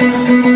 Música